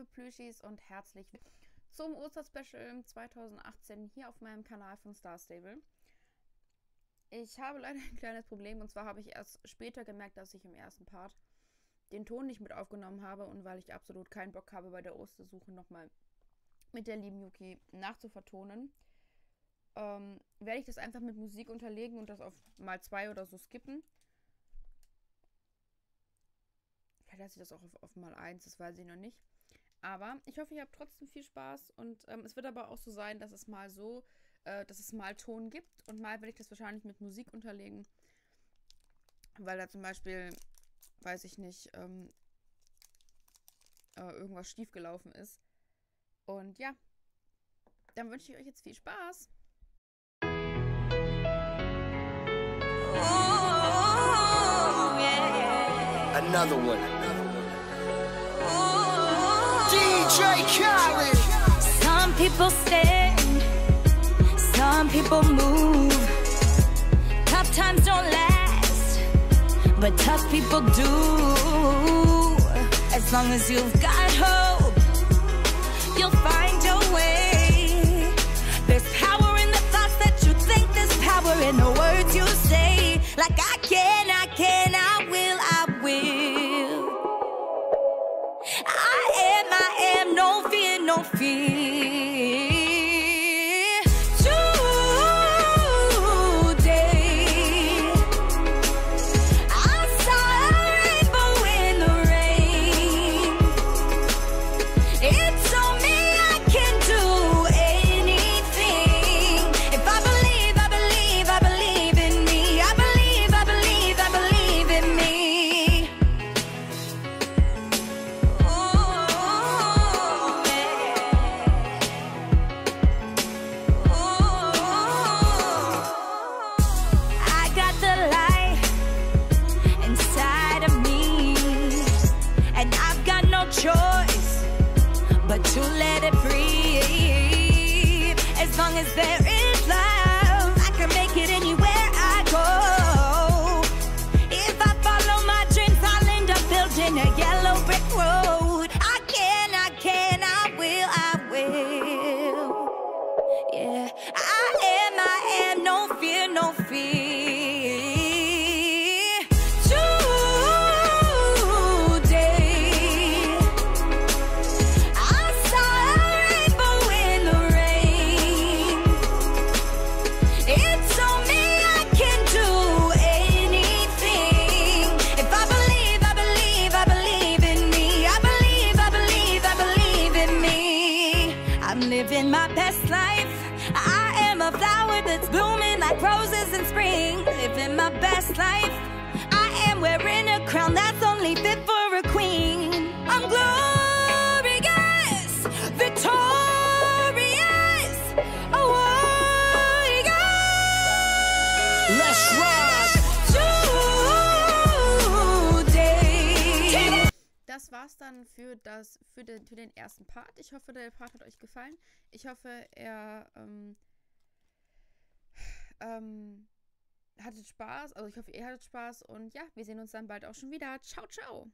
Plüschis und herzlich willkommen zum Osterspecial 2018 hier auf meinem Kanal von Star Stable. Ich habe leider ein kleines Problem und zwar habe ich erst später gemerkt, dass ich im ersten Part den Ton nicht mit aufgenommen habe und weil ich absolut keinen Bock habe, bei der Ostersuche nochmal mit der lieben Yuki nachzuvertonen, ähm, werde ich das einfach mit Musik unterlegen und das auf mal zwei oder so skippen. Vielleicht lasse ich das auch auf, auf mal eins, das weiß ich noch nicht. Aber ich hoffe, ihr habt trotzdem viel Spaß und ähm, es wird aber auch so sein, dass es mal so, äh, dass es mal Ton gibt und mal werde ich das wahrscheinlich mit Musik unterlegen. Weil da zum Beispiel, weiß ich nicht, ähm, äh, irgendwas schiefgelaufen ist. Und ja, dann wünsche ich euch jetzt viel Spaß. Another one. DJ Khaled. Some people stand, some people move. Tough times don't last, but tough people do. As long as you've got hope, you'll find your way. There's power in the thoughts that you think, there's power in the words you say. Like I can, but to let it breathe. As long as there is love, I can make it anywhere I go. If I follow my dreams, I'll end up building a yellow brick road. Living my best life. I am a flower that's blooming like roses in spring. Living my best life. I am wearing a crown that's only fit for Das war's dann für, das, für, den, für den ersten Part. Ich hoffe, der Part hat euch gefallen. Ich hoffe, er ähm, ähm, hattet Spaß. Also ich hoffe, ihr hattet Spaß. Und ja, wir sehen uns dann bald auch schon wieder. Ciao, ciao.